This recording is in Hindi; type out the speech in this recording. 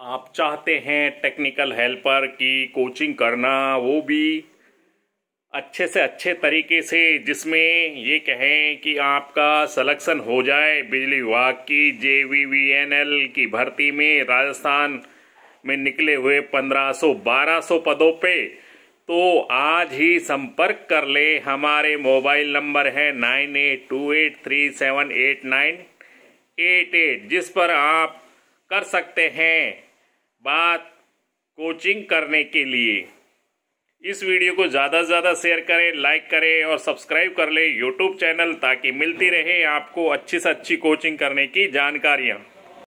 आप चाहते हैं टेक्निकल हेल्पर की कोचिंग करना, वो भी अच्छे से अच्छे तरीके से, जिसमें ये कहें कि आपका सिलेक्शन हो जाए बिजली विभाग की J V V N L की भर्ती में राजस्थान में निकले हुए 1500 1200 पदों पे तो आज ही संपर्क कर ले। हमारे मोबाइल नंबर है nine eight two eight three seven eight nine eight eight, जिस पर आप कर सकते हैं। बात कोचिंग करने के लिए। इस वीडियो को ज़्यादा से ज़्यादा शेयर करें, लाइक करें और सब्सक्राइब कर लें यूट्यूब चैनल ताकि मिलती रहे आपको अच्छी से अच्छी कोचिंग करने की जानकारियाँ।